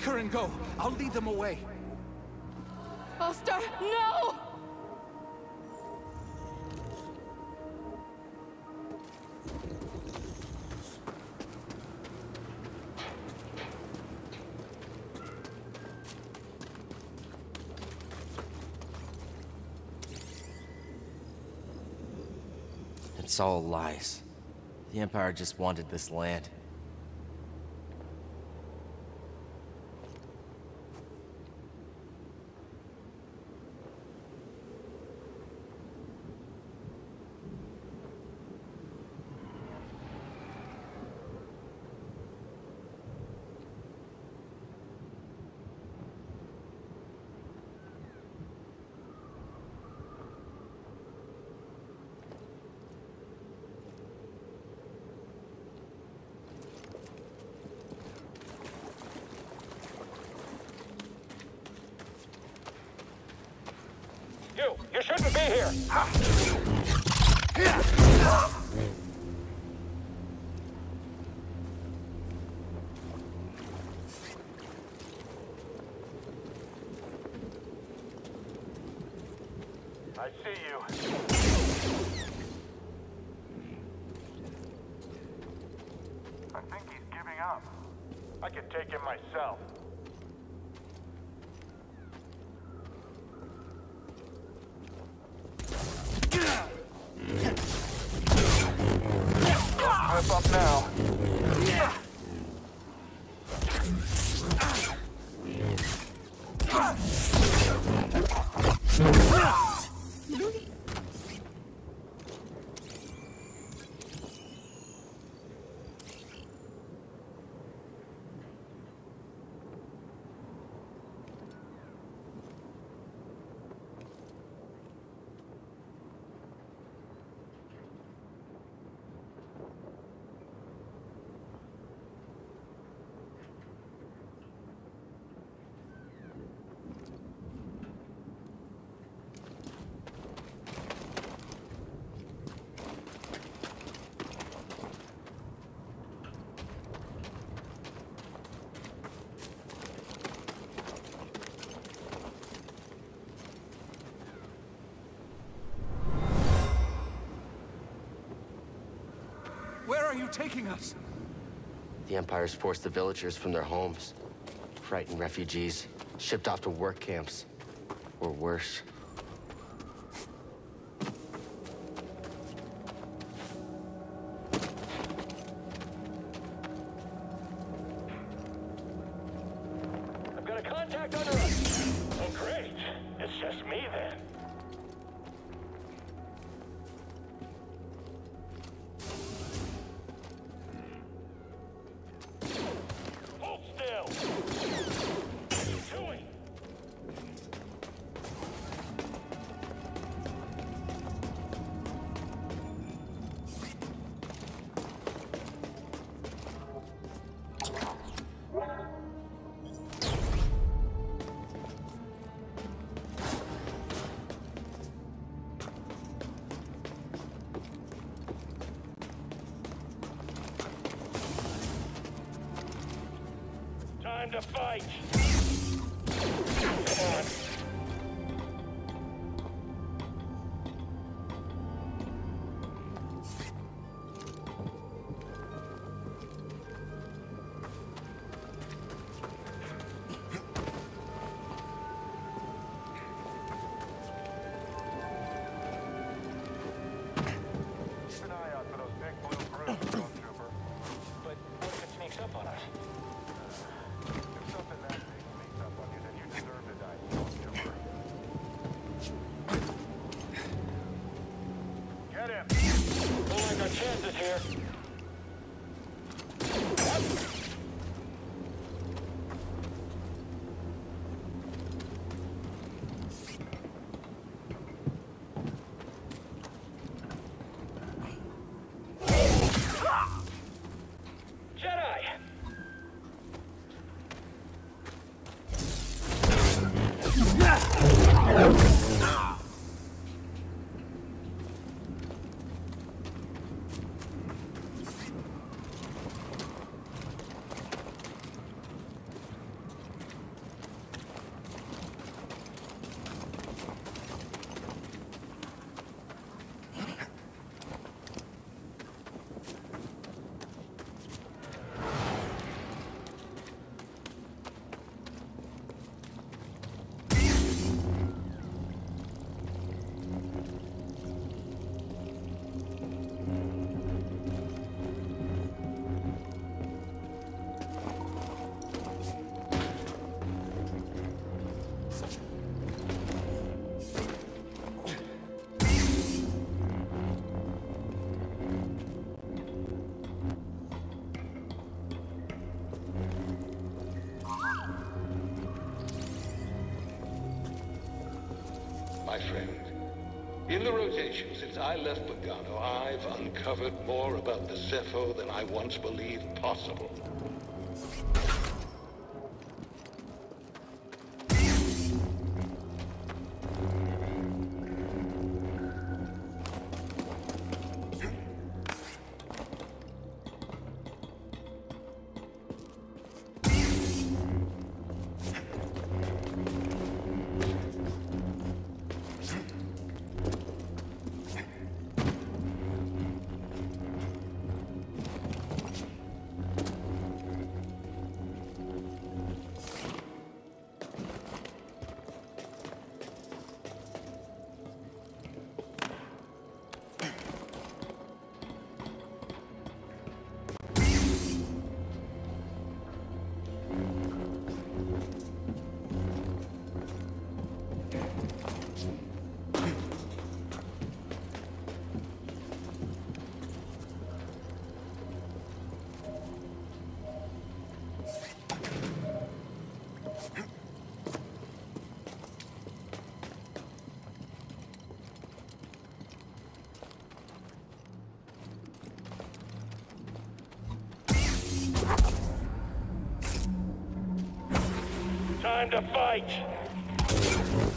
Take her and go. I'll lead them away. Buster, no! It's all lies. The Empire just wanted this land. You! You shouldn't be here! I see you. I think he's giving up. I can take him myself. Slip up now. Where are you taking us? The Empire's forced the villagers from their homes. Frightened refugees, shipped off to work camps. Or worse. I've got a contact under us. Oh, great. It's just me then. Time to fight. Hello. my friend. In the rotation since I left Bogano, I've uncovered more about the Zeffo than I once believed possible. To fight!